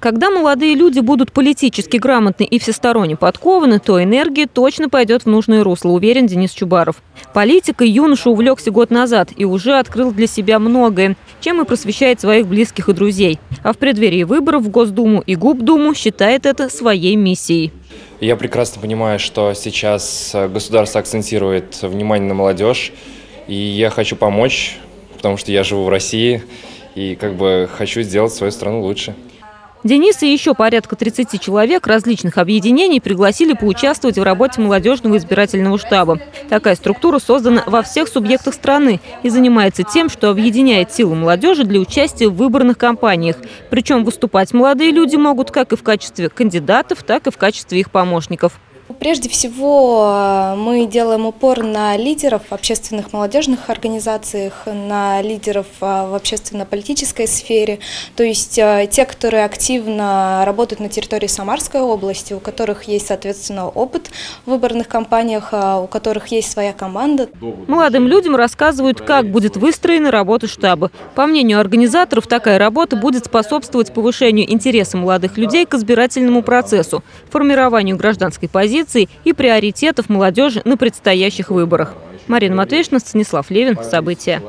Когда молодые люди будут политически грамотны и всесторонне подкованы, то энергия точно пойдет в нужное русло, уверен Денис Чубаров. Политикой юноша увлекся год назад и уже открыл для себя многое, чем и просвещает своих близких и друзей. А в преддверии выборов в Госдуму и Губдуму считает это своей миссией. Я прекрасно понимаю, что сейчас государство акцентирует внимание на молодежь, и я хочу помочь, потому что я живу в России и как бы хочу сделать свою страну лучше. Денис и еще порядка 30 человек различных объединений пригласили поучаствовать в работе молодежного избирательного штаба. Такая структура создана во всех субъектах страны и занимается тем, что объединяет силы молодежи для участия в выборных кампаниях. Причем выступать молодые люди могут как и в качестве кандидатов, так и в качестве их помощников. Прежде всего э, мы делаем упор на лидеров общественных молодежных организациях, на лидеров э, в общественно-политической сфере, то есть э, те, которые активно работают на территории Самарской области, у которых есть, соответственно, опыт в выборных кампаниях, у которых есть своя команда. Молодым людям рассказывают, как будет выстроена работа штаба. По мнению организаторов, такая работа будет способствовать повышению интереса молодых людей к избирательному процессу, формированию гражданской позиции, позиций и приоритетов молодежи на предстоящих выборах. Марина Матвеевна, Станислав Левин. События.